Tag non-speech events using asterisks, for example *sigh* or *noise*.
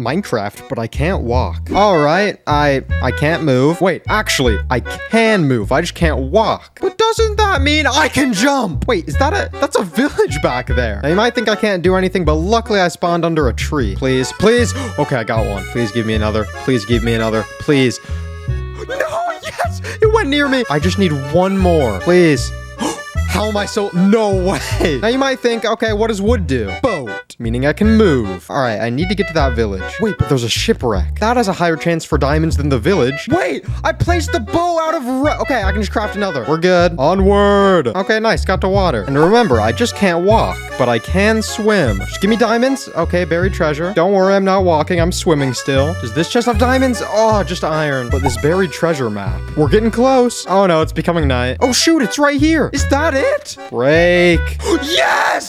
Minecraft, but I can't walk. All right, I I can't move. Wait, actually, I can move. I just can't walk. But doesn't that mean I can jump? Wait, is that a that's a village back there? Now you might think I can't do anything, but luckily I spawned under a tree. Please, please. Okay, I got one. Please give me another. Please give me another. Please. No, yes, it went near me. I just need one more. Please. *gasps* How am I so- No way! Now you might think, okay, what does wood do? Boat, meaning I can move. All right, I need to get to that village. Wait, but there's a shipwreck. That has a higher chance for diamonds than the village. Wait, I placed the bow out of Okay, I can just craft another. We're good. Onward. Okay, nice, got to water. And remember, I just can't walk, but I can swim. Just give me diamonds. Okay, buried treasure. Don't worry, I'm not walking, I'm swimming still. Does this chest have diamonds? Oh, just iron. But this buried treasure map. We're getting close. Oh no, it's becoming night. Oh shoot, it's right here. Is that it? Break. *gasps* yes!